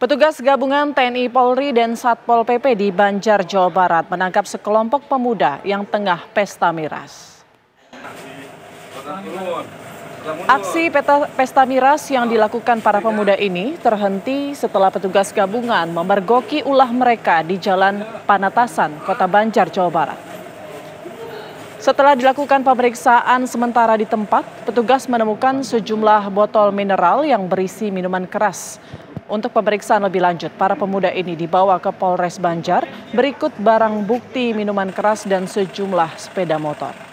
Petugas gabungan TNI Polri dan Satpol PP di Banjar, Jawa Barat menangkap sekelompok pemuda yang tengah pesta miras. Aksi peta, pesta miras yang dilakukan para pemuda ini terhenti setelah petugas gabungan memergoki ulah mereka di Jalan Panatasan, Kota Banjar, Jawa Barat. Setelah dilakukan pemeriksaan sementara di tempat, petugas menemukan sejumlah botol mineral yang berisi minuman keras. Untuk pemeriksaan lebih lanjut, para pemuda ini dibawa ke Polres Banjar berikut barang bukti minuman keras dan sejumlah sepeda motor.